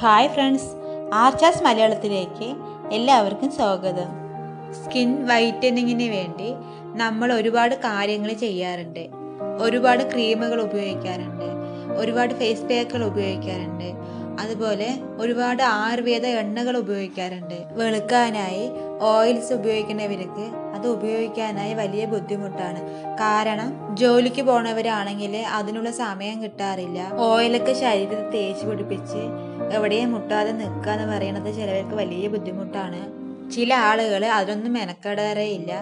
Hi friends ആർച്ചാസ് മലയാളത്തിലേക്ക് എല്ലാവർക്കും സ്വാഗതം. സ്കിൻ വൈറ്റനിങ്ങിന് വേണ്ടി നമ്മൾ ഒരുപാട് കാര്യങ്ങൾ ചെയ്യാറുണ്ട്. ഒരുപാട് ക്രീമുകൾ ഉപയോഗിക്കാറുണ്ട്. ഒരുപാട് ഫേസ് പാക്കുകൾ ഉപയോഗിക്കാറുണ്ട്. അതുപോലെ ഒരുപാട് ആയുർവേദ എണ്ണകൾ ഉപയോഗിക്കാറുണ്ട്. വെളുക്കാനായി ഓയിൽസ് ഉപയോഗിക്കുന്നവർക്ക് അത് ഉപയോഗിക്കാനായി വലിയ ബുദ്ധിമുട്ടാണ്. കാരണം ജോലിക്ക് പോണവരാണെങ്കിൽ അതിനുള്ള സമയം കിട്ടാറില്ല. ഓയിലൊക്കെ ശരീരത്തിൽ തേച്ച് പിടിപ്പിച്ച് എവിടെയും മുട്ടാതെ നിൽക്കുക എന്ന് പറയുന്നത് ചിലവർക്ക് വലിയ ബുദ്ധിമുട്ടാണ്. ചില ആളുകൾ അതിനൊന്നും മെനക്കെടാറേയില്ല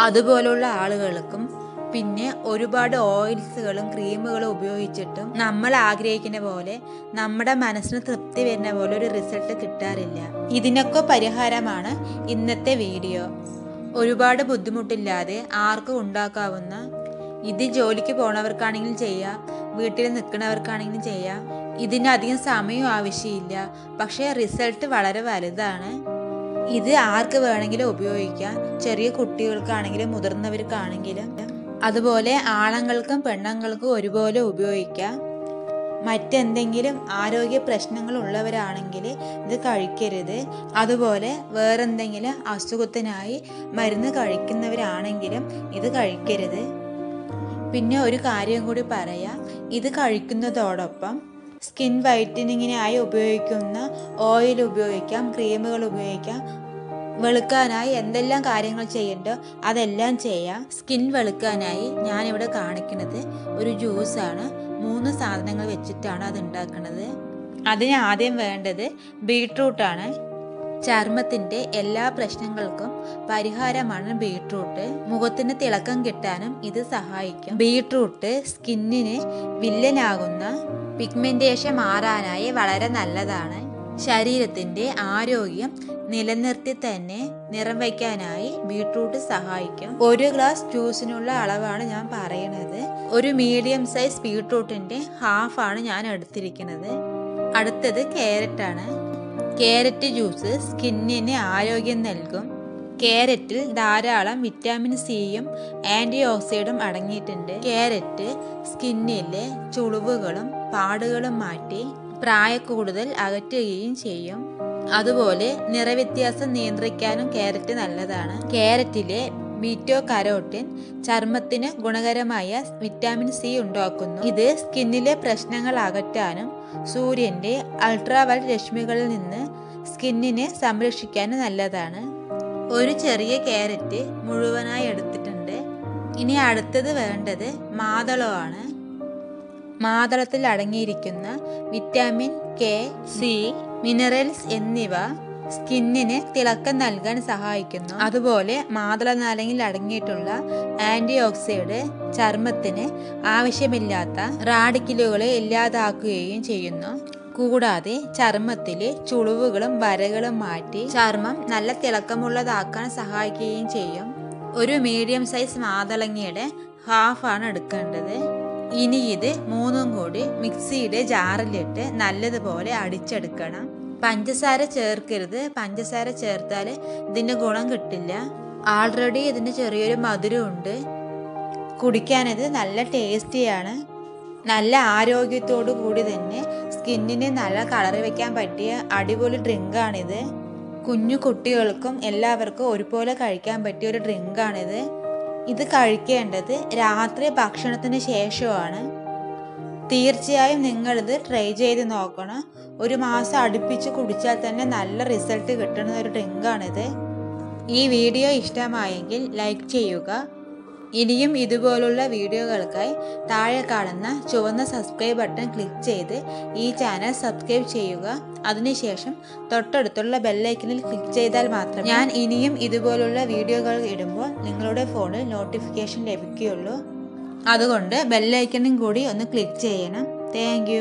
അതുപോലുള്ള ആളുകൾക്കും പിന്നെ ഒരുപാട് ഓയിൽസുകളും ക്രീമുകളും ഉപയോഗിച്ചിട്ടും നമ്മൾ ആഗ്രഹിക്കുന്ന പോലെ നമ്മുടെ മനസ്സിന് തൃപ്തി വരുന്ന പോലെ ഒരു റിസൾട്ട് കിട്ടാറില്ല. ഇതിനൊക്കെ പരിഹാരമാണ് ഇന്നത്തെ വീഡിയോ. ഒരുപാട് ബുദ്ധിമുട്ടില്ലാതെ ആർക്കും ഉണ്ടാക്കാവുന്ന. ഇത് ജോലിക്ക് പോണവർക്കാണെങ്കിലും ചെയ്യാം വീട്ടിൽ നിൽക്കുന്നവർക്കാണെങ്കിലും ചെയ്യാം ഇതിന് അധികം സമയം ആവശ്യമില്ല. പക്ഷേ റിസൾട്ട് വളരെ വലുതാണ്. ഇത് ആർക്ക് വേണമെങ്കിലും ഉപയോഗിക്കാം. ചെറിയ കുട്ടികൾക്കാണെങ്കിലും മുതിർന്നവർക്കാണെങ്കിലും. അതുപോലെ ആണുങ്ങൾക്കും പെണ്ണുങ്ങൾക്കും ഒരുപോലെ ഉപയോഗിക്കാം. മറ്റെന്തെങ്കിലും ആരോഗ്യ പ്രശ്നങ്ങൾ ഉള്ളവരാണെങ്കിൽ ഇത് കഴിക്കരുത്. അതുപോലെ വേറെന്തെങ്കിലും അസുഖത്തിനായി മരുന്ന് കഴിക്കുന്നവരാണെങ്കിലും ഇത് കഴിക്കരുത്. പിന്നെ ഒരു കാര്യം കൂടി പറയാം. ഇത് കഴിക്കുന്നതോടൊപ്പം സ്കിൻ വൈറ്റനിങ്ങിനായി ഉപയോഗിക്കുന്ന ഓയിൽ ഉപയോഗിക്കാം ക്രീമുകൾ ഉപയോഗിക്കാം. വെളുക്കാനായി എന്തെല്ലാം കാര്യങ്ങൾ ചെയ്യണ്ടോ അതെല്ലാം ചെയ്യാം. സ്കിൻ വെളുക്കാനായി ഞാനിവിടെ കാണിക്കുന്നത് ഒരു ജ്യൂസാണ്. മൂന്ന് സാധനങ്ങൾ വെച്ചിട്ടാണ് അത് ഉണ്ടാക്കുന്നത് അതിന് ആദ്യം വേണ്ടത് ബീട്രൂട്ടാണ്. ചർമ്മത്തിന്റെ എല്ലാ പ്രശ്നങ്ങൾക്കും പരിഹാരമാണ് ബീട്രൂട്ട്. മുഖത്തിന് തിളക്കം കിട്ടാനും ഇത് സഹായിക്കും. ബീട്രൂട്ട് സ്കിന്നിന് വില്ലനാകുന്ന പിഗ്മെന്റേഷൻ മാറാനായി വളരെ നല്ലതാണ്. ശരീരത്തിന്റെ ആരോഗ്യം നിലനിർത്തി തന്നെ നിറം വയ്ക്കാനായി ബീട്രൂട്ട് സഹായിക്കും. ഒരു ഗ്ലാസ് ജ്യൂസിനുള്ള അളവാണ് ഞാൻ പറയണത്. ഒരു മീഡിയം സൈസ് ബീട്രൂട്ടിന്റെ ഹാഫാണ് ഞാൻ എടുത്തിരിക്കുന്നത്. അടുത്തത് ക്യാരറ്റാണ്. ക്യാരറ്റ് ജ്യൂസ് സ്കിന്നിന് ആരോഗ്യം നൽകും. ക്യാരറ്റിൽ ധാരാളം വിറ്റാമിൻ സിയും ആന്റി ഓക്സിഡും അടങ്ങിയിട്ടുണ്ട്. കാരറ്റ് സ്കിന്നിലെ ചുളിവുകളും പാടുകളും മാറ്റി പ്രായക്കൂടുതൽ അകറ്റുകയും ചെയ്യും. അതുപോലെ നിറവ്യത്യാസം നിയന്ത്രിക്കാനും കാരറ്റ് നല്ലതാണ്. കാരറ്റിലെ ബീറ്റോ കരോട്ടിൻ ചർമ്മത്തിന് ഗുണകരമായ വിറ്റാമിൻ സി ഉണ്ടാക്കുന്നു. ഇത് സ്കിന്നിലെ പ്രശ്നങ്ങൾ അകറ്റാനും സൂര്യന്റെ അൾട്രാവയലറ്റ് രശ്മികളിൽ നിന്ന് സ്കിന്നിനെ സംരക്ഷിക്കാനും നല്ലതാണ്. ഒരു ചെറിയ ക്യാരറ്റ് മുഴുവനായി എടുത്തിട്ടുണ്ട്. ഇനി അടുത്തത് വേണ്ടത് മാതളമാണ്. മാതളത്തിൽ അടങ്ങിയിരിക്കുന്ന വിറ്റാമിൻ കെ സി മിനറൽസ് എന്നിവ സ്കിന്നിന് തിളക്കം നൽകാൻ സഹായിക്കുന്നു. അതുപോലെ മാതള നാരങ്ങയിൽ അടങ്ങിയിട്ടുള്ള ആന്റി ഓക്സൈഡ് ചർമ്മത്തിന് ആവശ്യമില്ലാത്ത റാഡിക്കലുകളെ ഇല്ലാതാക്കുകയും ചെയ്യുന്നു. കൂടാതെ ചർമ്മത്തിലെ ചുളിവുകളും വരകളും മാറ്റി ചർമ്മം നല്ല തിളക്കമുള്ളതാക്കാൻ സഹായിക്കുകയും ചെയ്യും. ഒരു മീഡിയം സൈസ് മാതളങ്ങയുടെ ഹാഫാണ് എടുക്കേണ്ടത്. ഇനി ഇത് മൂന്നും കൂടി മിക്സിയുടെ ജാറിലിട്ട് നല്ലതുപോലെ അടിച്ചെടുക്കണം. പഞ്ചസാര ചേർക്കരുത്. പഞ്ചസാര ചേർത്താൽ ഇതിന്റെ ഗുണം കിട്ടില്ല. ആൾറെഡി ഇതിന് ചെറിയൊരു മധുരമുണ്ട്. കുടിക്കാനത് നല്ല ടേസ്റ്റിയാണ് നല്ല ആരോഗ്യത്തോടു കൂടി തന്നെ സ്കിന്നിന് നല്ല കളർ വെക്കാൻ പറ്റിയ അടിപൊളി ഡ്രിങ്കാണിത്. കുഞ്ഞു കുട്ടികൾക്കും എല്ലാവർക്കും ഒരുപോലെ കഴിക്കാൻ പറ്റിയ ഒരു ഡ്രിങ്കാണിത്. ഇത് കഴിക്കേണ്ടത് രാത്രി ഭക്ഷണത്തിന് ശേഷമാണ് തീർച്ചയായും നിങ്ങളിത് ട്രൈ ചെയ്ത് നോക്കണം. ഒരു മാസം അടുപ്പിച്ച് കുടിച്ചാൽ തന്നെ നല്ല റിസൾട്ട് കിട്ടുന്ന ഒരു ഡ്രിങ്കാണിത്. ഈ വീഡിയോ ഇഷ്ടമായെങ്കിൽ ലൈക്ക് ചെയ്യുക ഇനിയും ഇതുപോലുള്ള വീഡിയോകൾക്കായി താഴെ കാണുന്ന ചുവന്ന സബ്സ്ക്രൈബ് ബട്ടൺ ക്ലിക്ക് ചെയ്ത് ഈ ചാനൽ സബ്സ്ക്രൈബ് ചെയ്യുക. അതിനുശേഷം തൊട്ടടുത്തുള്ള ബെല്ലൈക്കനിൽ ക്ലിക്ക് ചെയ്താൽ മാത്രം ഞാൻ ഇനിയും ഇതുപോലുള്ള വീഡിയോകൾ ഇടുമ്പോൾ നിങ്ങളുടെ ഫോണിൽ നോട്ടിഫിക്കേഷൻ ലഭിക്കുകയുള്ളൂ. അതുകൊണ്ട് ബെല്ലൈക്കനും കൂടി ഒന്ന് ക്ലിക്ക് ചെയ്യണം. താങ്ക്